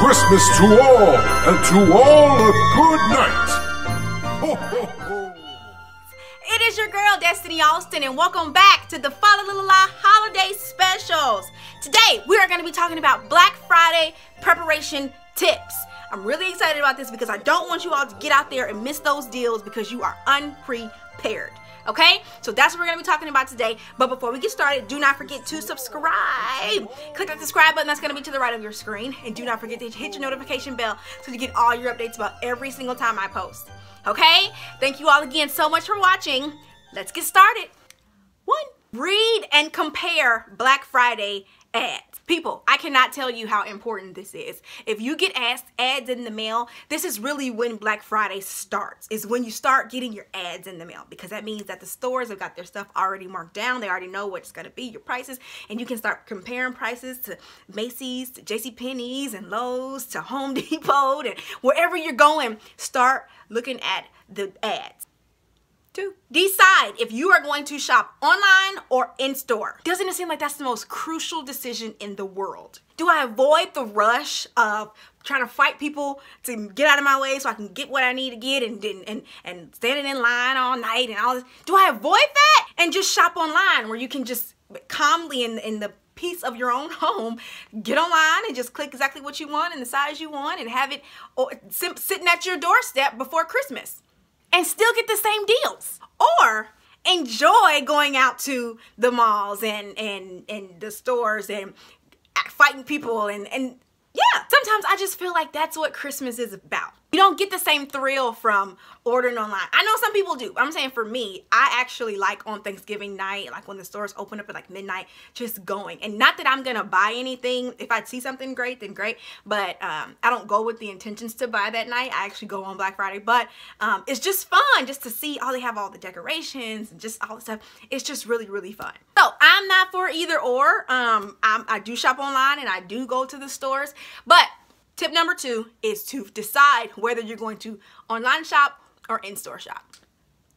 Christmas to all, and to all a good night. It is your girl, Destiny Austin, and welcome back to the La Holiday Specials. Today, we are going to be talking about Black Friday preparation tips. I'm really excited about this because I don't want you all to get out there and miss those deals because you are unprepared. Okay, so that's what we're gonna be talking about today. But before we get started, do not forget to subscribe. Click that subscribe button that's gonna be to the right of your screen. And do not forget to hit your notification bell so you get all your updates about every single time I post. Okay, thank you all again so much for watching. Let's get started. One, read and compare Black Friday ads. People, I cannot tell you how important this is. If you get asked ads in the mail, this is really when Black Friday starts. Is when you start getting your ads in the mail because that means that the stores have got their stuff already marked down. They already know what's going to be your prices and you can start comparing prices to Macy's, to J.C. Penney's and Lowe's, to Home Depot and wherever you're going, start looking at the ads. Two, decide if you are going to shop online or in store. Doesn't it seem like that's the most crucial decision in the world? Do I avoid the rush of trying to fight people to get out of my way so I can get what I need to get and and and standing in line all night and all this? Do I avoid that and just shop online where you can just calmly in in the peace of your own home, get online and just click exactly what you want and the size you want and have it sitting at your doorstep before Christmas? And still get the same deals. Or enjoy going out to the malls and and and the stores and fighting people and and yeah sometimes i just feel like that's what christmas is about you don't get the same thrill from ordering online. I know some people do. I'm saying for me, I actually like on Thanksgiving night, like when the stores open up at like midnight, just going. And not that I'm gonna buy anything. If I see something great, then great. But um, I don't go with the intentions to buy that night. I actually go on Black Friday. But um, it's just fun just to see all they have all the decorations and just all the stuff. It's just really, really fun. So I'm not for either or. Um, I'm, I do shop online and I do go to the stores. But Tip number two is to decide whether you're going to online shop or in-store shop.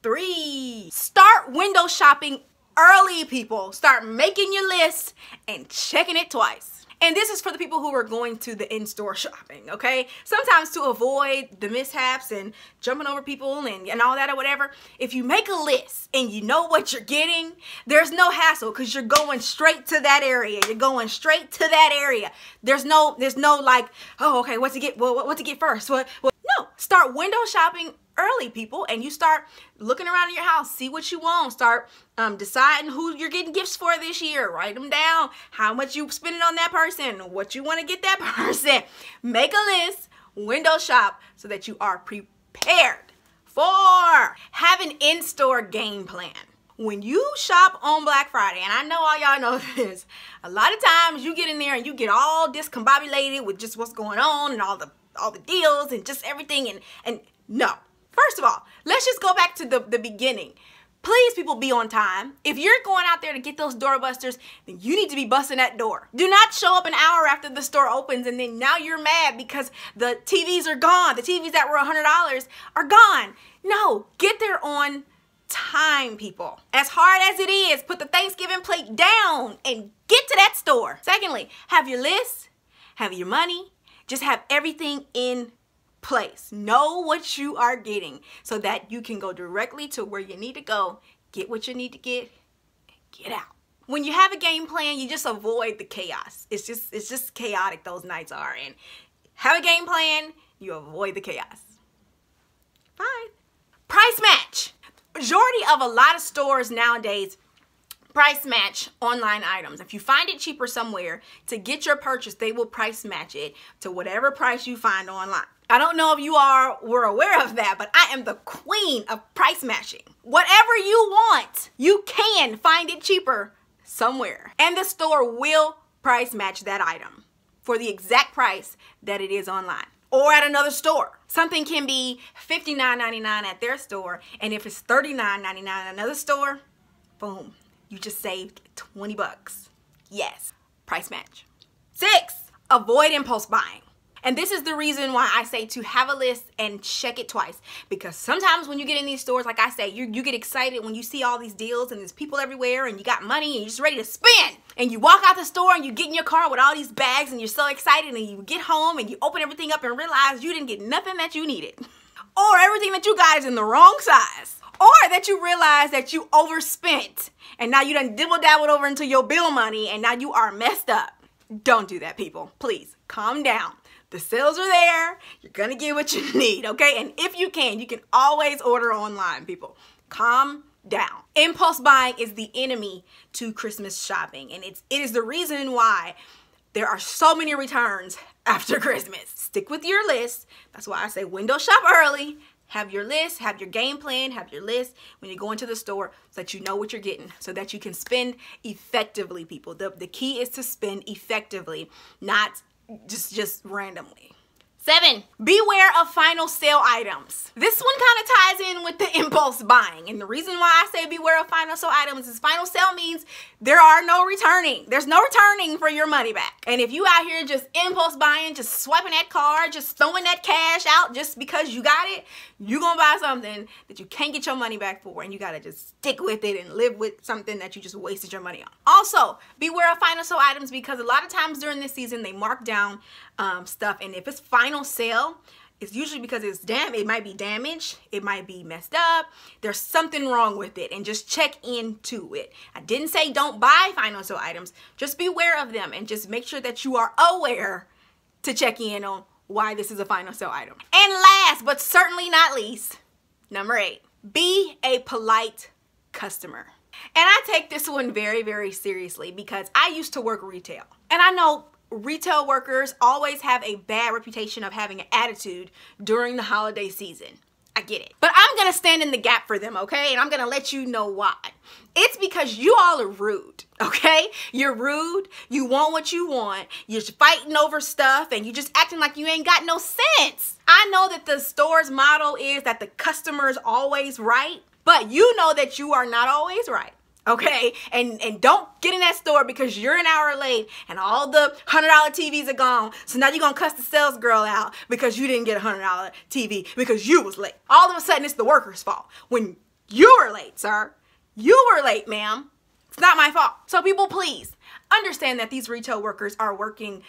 Three, start window shopping early, people. Start making your list and checking it twice. And this is for the people who are going to the in-store shopping, okay? Sometimes to avoid the mishaps and jumping over people and, and all that or whatever, if you make a list and you know what you're getting, there's no hassle because you're going straight to that area. You're going straight to that area. There's no, there's no like, oh, okay, what to get, well, what to get first? What, what? No, start window shopping early, people, and you start looking around in your house, see what you want, start um, deciding who you're getting gifts for this year, write them down, how much you spending on that person, what you want to get that person. Make a list, window shop, so that you are prepared. for have an in-store game plan when you shop on Black Friday, and I know all y'all know this, a lot of times you get in there and you get all discombobulated with just what's going on and all the all the deals and just everything and and no. First of all, let's just go back to the, the beginning. Please, people, be on time. If you're going out there to get those doorbusters, then you need to be busting that door. Do not show up an hour after the store opens and then now you're mad because the TVs are gone. The TVs that were $100 are gone. No, get there on time, people. As hard as it is, put the Thanksgiving plate down and get to that store. Secondly, have your list, have your money, just have everything in place. Know what you are getting so that you can go directly to where you need to go, get what you need to get, get out. When you have a game plan, you just avoid the chaos. It's just it's just chaotic those nights are and have a game plan, you avoid the chaos. Five. Price match. Majority of a lot of stores nowadays price match online items. If you find it cheaper somewhere to get your purchase, they will price match it to whatever price you find online. I don't know if you are were aware of that, but I am the queen of price matching. Whatever you want, you can find it cheaper somewhere. And the store will price match that item for the exact price that it is online or at another store. Something can be $59.99 at their store, and if it's $39.99 at another store, boom, you just saved 20 bucks. Yes, price match. Six, avoid impulse buying. And this is the reason why I say to have a list and check it twice. Because sometimes when you get in these stores, like I say, you, you get excited when you see all these deals and there's people everywhere and you got money and you're just ready to spend. And you walk out the store and you get in your car with all these bags and you're so excited and you get home and you open everything up and realize you didn't get nothing that you needed. Or everything that you got is in the wrong size. Or that you realize that you overspent and now you done dibble dabbled over into your bill money and now you are messed up. Don't do that, people. Please calm down. The sales are there. You're gonna get what you need, okay? And if you can, you can always order online, people. Calm down. Impulse buying is the enemy to Christmas shopping, and it's it is the reason why there are so many returns after Christmas. Stick with your list. That's why I say window shop early. Have your list, have your game plan, have your list when you go into the store so that you know what you're getting, so that you can spend effectively, people. The, the key is to spend effectively, not just just randomly. Seven, beware of final sale items. This one kind of ties in with the impulse buying. And the reason why I say beware of final sale items is final sale means there are no returning. There's no returning for your money back. And if you out here just impulse buying, just swiping that card, just throwing that cash out just because you got it, you're gonna buy something that you can't get your money back for and you gotta just stick with it and live with something that you just wasted your money on. Also, beware of final sale items because a lot of times during this season they mark down um, stuff and if it's final sale, it's usually because it's damn it might be damaged it might be messed up there's something wrong with it and just check into it. I didn't say don't buy final sale items just be aware of them and just make sure that you are aware to check in on why this is a final sale item. And last but certainly not least number eight be a polite customer. And I take this one very, very seriously because I used to work retail. And I know retail workers always have a bad reputation of having an attitude during the holiday season. I get it. But I'm gonna stand in the gap for them, okay? And I'm gonna let you know why. It's because you all are rude, okay? You're rude, you want what you want, you're fighting over stuff, and you're just acting like you ain't got no sense. I know that the store's motto is that the customer is always right, but you know that you are not always right okay? And and don't get in that store because you're an hour late and all the hundred dollar tvs are gone. So now you're gonna cuss the sales girl out because you didn't get a hundred dollar tv because you was late. All of a sudden it's the worker's fault when you were late sir. You were late ma'am. It's not my fault. So people please understand that these retail workers are working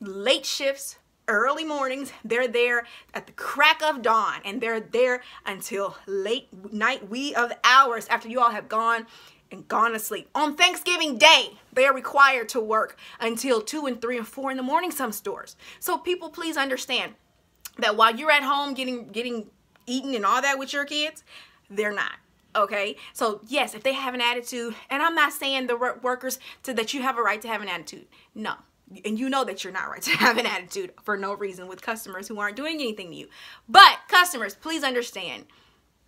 late shifts early mornings. They're there at the crack of dawn and they're there until late night wee of hours after you all have gone and gone to sleep. On Thanksgiving Day, they are required to work until 2 and 3 and 4 in the morning some stores. So people please understand that while you're at home getting getting eaten and all that with your kids, they're not. Okay? So yes, if they have an attitude, and I'm not saying the workers to that you have a right to have an attitude. No. And you know that you're not right to have an attitude for no reason with customers who aren't doing anything to you. But customers, please understand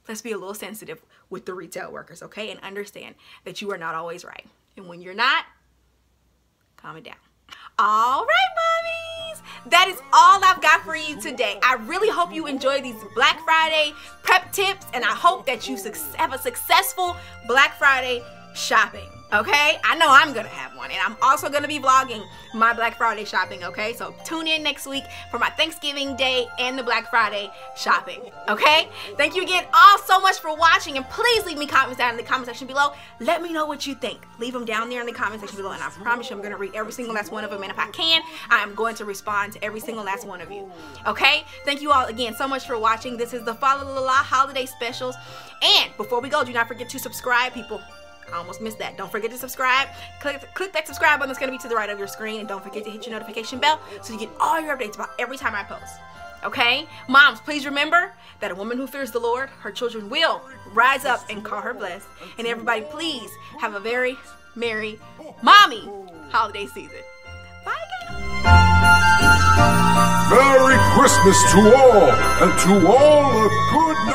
let's be a little sensitive with the retail workers, okay? And understand that you are not always right. And when you're not, calm it down. All right, mommies. That is all I've got for you today. I really hope you enjoy these Black Friday prep tips, and I hope that you have a successful Black Friday shopping okay? I know I'm gonna have one, and I'm also gonna be vlogging my Black Friday shopping, okay? So tune in next week for my Thanksgiving Day and the Black Friday shopping, okay? Thank you again all so much for watching, and please leave me comments down in the comment section below. Let me know what you think. Leave them down there in the comment section below, and I promise you I'm gonna read every single last one of them, and if I can, I am going to respond to every single last one of you, okay? Thank you all again so much for watching. This is the La La Holiday Specials, and before we go, do not forget to subscribe, people. I almost missed that. Don't forget to subscribe. Click, click that subscribe button that's going to be to the right of your screen. And don't forget to hit your notification bell so you get all your updates about every time I post. Okay? Moms, please remember that a woman who fears the Lord, her children will rise up and call her blessed. And everybody, please have a very merry mommy holiday season. Bye, guys. Merry Christmas to all, and to all a good